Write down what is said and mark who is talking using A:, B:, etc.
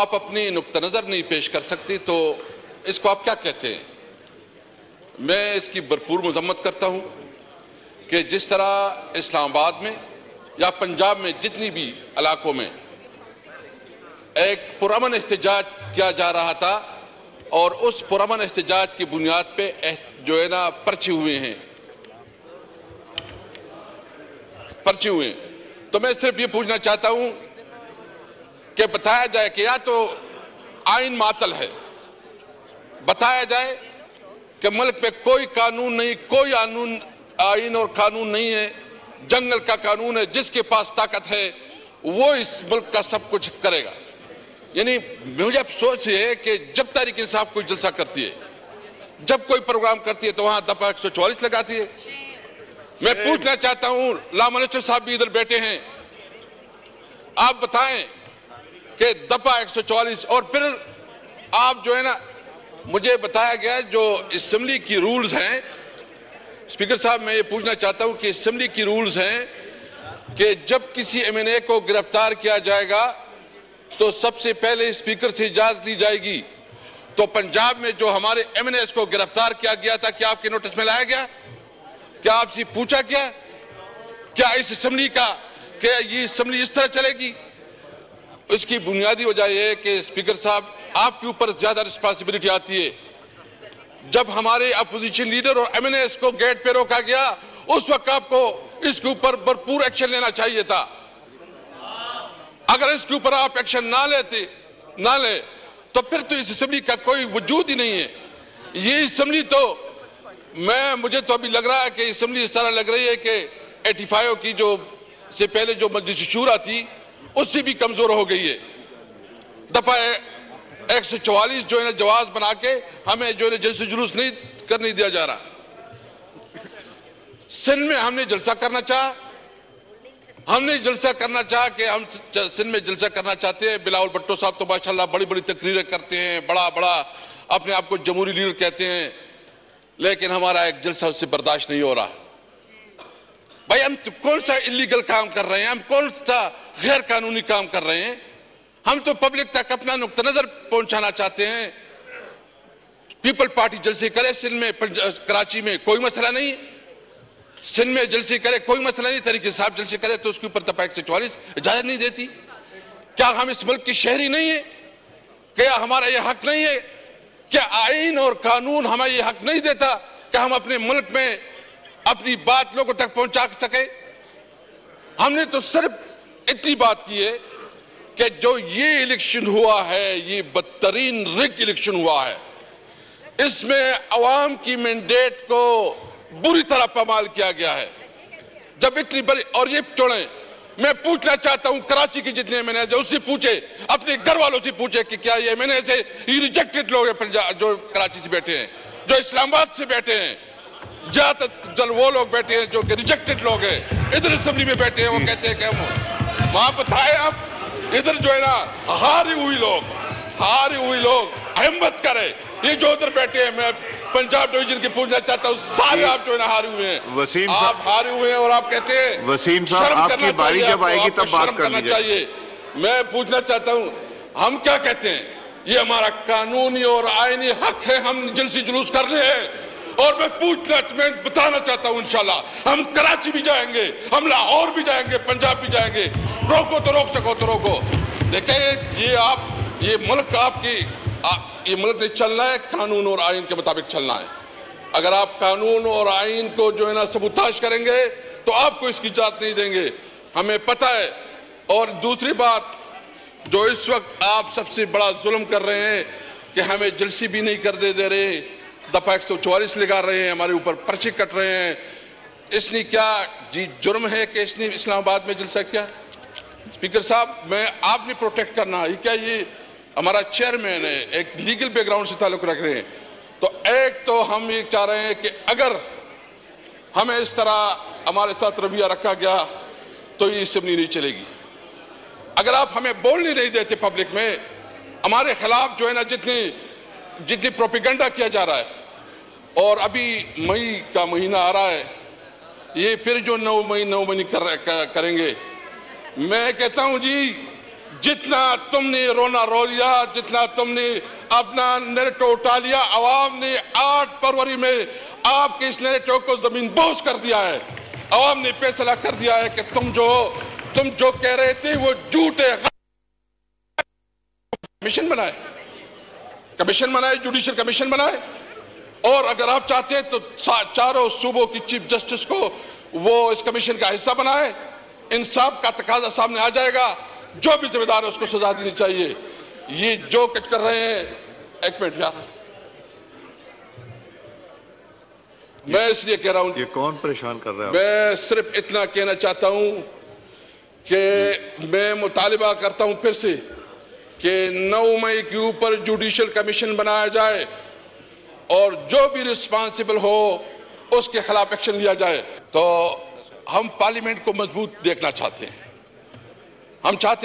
A: आप अपनी नुक्ता नज़र नहीं पेश कर सकती तो इसको आप क्या कहते हैं? मैं इसकी भरपूर मजम्मत करता हूँ कि जिस तरह इस्लामाबाद में या पंजाब में जितनी भी इलाकों में एक पुरमन एहतजाज किया जा रहा था और उस पुरमन एहतजाज की बुनियाद पे जो है ना पर्चे हुए हैं। पर्चे हुए हैं। तो मैं सिर्फ़ ये पूछना चाहता हूँ कि बताया जाए कि या तो आइन मातल है। बताया जाए कि मुल्क पे कोई कानून नहीं, कोई कानून आइन और कानून नहीं है, जंगल का कानून है, जिसके पास ताकत है, वो इस मुल्क का सब कुछ करेगा। यानी मुझे अफसोस है कि जब तारीख इंसाफ कोई जलसा करती है, जब कोई प्रोग्राम करती है तो वहाँ दफ़ा एक सौ चौवालीस लगाती है। मैं पूछना चाहता हूँ लामनेश्वर साहब भी इधर बैठे हैं। आप बताएँ कि दफ़ा 144 और फिर आप जो है ना, मुझे बताया गया जो असम्बली की रूल्स हैं। स्पीकर साहब, मैं ये पूछना चाहता हूँ कि असम्बली की रूल्स हैं कि जब किसी एमएनए को गिरफ़्तार किया जाएगा तो सबसे पहले स्पीकर से इजाज़त ली जाएगी। तो पंजाब में जो हमारे एमएनए को गिरफ़्तार किया गया था, क्या आपके नोटिस में लाया गया? क्या आपसे पूछा क्या क्या इस असम्बली का, क्या ये असम्बली इस तरह चलेगी? इसकी बुनियादी वजह यह है कि स्पीकर साहब, आपके ऊपर ज़्यादा रिस्पांसिबिलिटी आती है। जब हमारे अपोजिशन लीडर और एमएनएस को गेट पे रोका गया, उस वक्त आपको इसके ऊपर भरपूर एक्शन लेना चाहिए था। अगर इसके ऊपर आप एक्शन ना लेते, ना ले तो फिर तो इस असम्बली का कोई वजूद ही नहीं है। ये असम्बली तो मैं, मुझे तो अभी लग रहा है कि असम्बली इस तरह लग रही है कि एटी की जो, से पहले जो मजलिस शूरा थी उससे भी कमज़ोर हो गई है। दफ़ा एक सौ चौवालीस जो है जवाब बना के हमें जो है जलसे जुलूस नहीं करने दिया जा रहा। सिंध में हमने जलसा करना चाहा। हमने जलसा करना चाहा कि हम सिंध में जलसा करना चाहते हैं। बिलावल भट्टो साहब तो माशाल्लाह बड़ी बड़ी तकरीरें करते हैं बड़ा बड़ा अपने आप को जमहूरी लीडर कहते हैं। लेकिन हमारा एक जलसा उससे बर्दाश्त नहीं हो रहा। भाई, हम कौन सा इलीगल काम कर रहे हैं? हम कौन सा गैर कानूनी काम कर रहे हैं। हम तो पब्लिक तक अपना नुकता नज़र पहुंचाना चाहते हैं। पीपल पार्टी जलसे करे, सिंध में कराची में कोई मसला नहीं। सिंध में जलसे करे, कोई मसला नहीं। तरीके साहब जलसे करे तो उसके ऊपर दफ़ा एक सौ चौवालीस इजाज़त नहीं देती। क्या हम इस मुल्क की शहरी नहीं है? क्या हमारा यह हक नहीं है? क्या आइन और कानून हमें यह हक नहीं देता कि हम अपने मुल्क में अपनी बात लोगों तक पहुँचा सके? हमने तो सिर्फ़ इतनी बात की है कि जो ये इलेक्शन हुआ है ये बदतरीन रिग इलेक्शन हुआ है। इसमें अवाम की मैंडेट को बुरी तरह पमाल किया गया है। जब इतनी बड़ी और ये चुने मैं पूछना चाहता हूँ कराची के जितने मैनेजर उससे पूछे अपने घर वालों से पूछे कि क्या ये मैनेजर ये रिजेक्टेड लोग हैं जो कराची से बैठे हैं जो इस्लामाबाद से बैठे हैं। ज़्यादातर जल वो लोग बैठे हैं जो कि रिजेक्टेड लोग हैं। इधर असम्बली में बैठे हैं वो कहते हैं कि हम वहाँ बताए आप इधर जो है ना हारी हुई लोग हारी हुई लोग हिम्मत करे। ये जो उधर बैठे हैं मैं पंजाब डिवीज़न की पूछना चाहता हूँ सारे आप जो है ना हारे हुए हैं।
B: वसीम
A: आप हारे हुए हैं और आप कहते हैं
B: वसीम साहब,
A: शर्म
B: आपकी
A: करना
B: बारी
A: चाहिए
B: जब आएगी तब बात
A: शर्म करना चाहिए। मैं पूछना चाहता हूँ हम क्या कहते हैं? ये हमारा कानूनी और आयनी हक है हम जिनसी जुलूस कर रहे हैं। और मैं पूछना मैं बताना चाहता हूँ इंशाल्लाह। हम कराची भी जाएँगे हम लाहौर भी जाएँगे पंजाब भी जाएँगे। रोको तो रोक सको तो रोको। देखें ये आप ये मुल्क आपकी आ, ये मुल्क ने चलना है कानून और आइन के मुताबिक चलना है। अगर आप कानून और आइन को जो है ना सबूताश करेंगे तो आपको इसकी इजाज़त नहीं देंगे। हमें पता है और दूसरी बात जो इस वक्त आप सबसे बड़ा जुल्म कर रहे हैं कि हमें जलसी भी नहीं कर दे दे रहे दफ़ा एक सौ चौवालीस लगा रहे हैं, हमारे ऊपर पर्चे कट रहे हैं। इसने क्या, जी, जुर्म है कि इसने इस्लामाबाद में जलसा किया? स्पीकर साहब, मैं आपने प्रोटेक्ट करना। ये क्या, ये हमारा चेयरमैन है, एक लीगल बैकग्राउंड से ताल्लुक रख रहे हैं। तो एक तो हम ये चाह रहे हैं कि अगर हमें इस तरह हमारे साथ रवैया रखा गया तो ये असम्बली नहीं चलेगी। अगर आप हमें बोलने नहीं देते पब्लिक में, हमारे खिलाफ जो है ना, जितनी जितनी प्रोपिगंडा किया जा रहा है और अभी मई का महीना आ रहा है। ये फिर जो नौ मई नौ मई कर, कर, करेंगे। मैं कहता हूँ जी जितना तुमने रोना रो लिया जितना तुमने अपना नेरेटो उठा लिया आवाम ने 8 फरवरी में आपके इस नेरेटो को ज़मीन बोझ कर दिया है। आवाम ने फैसला कर दिया है कि तुम जो तुम जो कह रहे थे वो झूठ कमीशन बनाए। कमीशन बनाए जुडिशियल कमीशन बनाए। और अगर आप चाहते हैं तो चारों सूबों की चीफ जस्टिस को वो इस कमीशन का हिस्सा बनाए। इंसाफ का तकाजा सामने आ जाएगा। जो भी जिम्मेदार है उसको सजा देनी चाहिए। ये जो कुछ कर रहे हैं एक मिनट यार। मैं इसलिए कह रहा हूँ
B: ये कौन परेशान कर रहा है
A: मैं सिर्फ़ इतना कहना चाहता हूँ कि मैं मुतालबा करता हूँ फिर से कि 9 मई के ऊपर जुडिशियल कमीशन बनाया जाए। और जो भी रिस्पांसिबल हो, उसके खिलाफ एक्शन लिया जाए तो हम पार्लियामेंट को मज़बूत देखना चाहते हैं। हम चाहते